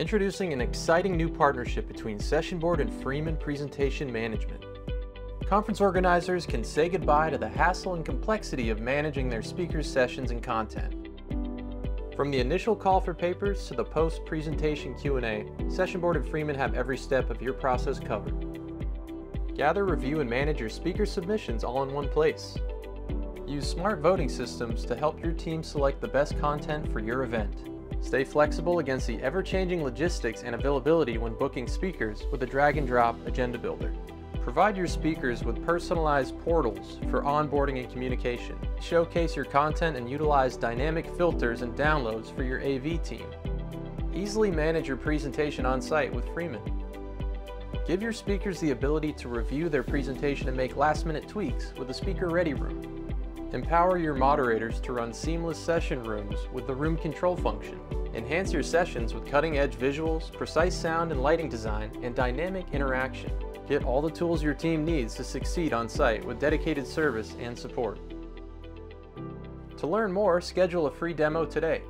Introducing an exciting new partnership between Sessionboard and Freeman Presentation Management. Conference organizers can say goodbye to the hassle and complexity of managing their speakers' sessions and content. From the initial call for papers to the post-presentation Q&A, Sessionboard and Freeman have every step of your process covered. Gather, review, and manage your speaker submissions all in one place. Use smart voting systems to help your team select the best content for your event. Stay flexible against the ever-changing logistics and availability when booking speakers with a drag-and-drop agenda builder. Provide your speakers with personalized portals for onboarding and communication. Showcase your content and utilize dynamic filters and downloads for your AV team. Easily manage your presentation on site with Freeman. Give your speakers the ability to review their presentation and make last minute tweaks with the Speaker Ready Room. Empower your moderators to run seamless session rooms with the room control function. Enhance your sessions with cutting-edge visuals, precise sound and lighting design, and dynamic interaction. Get all the tools your team needs to succeed on site with dedicated service and support. To learn more, schedule a free demo today.